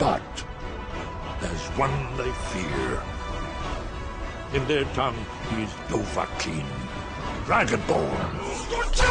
But there's one they fear. In their tongue, he's Dovahkiin, Dragonborn.